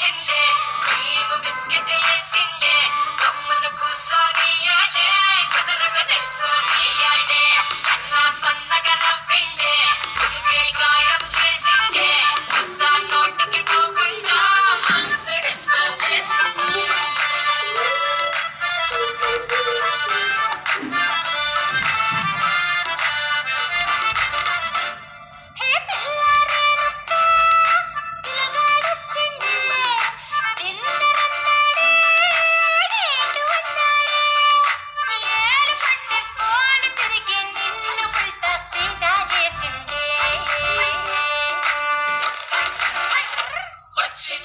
Watching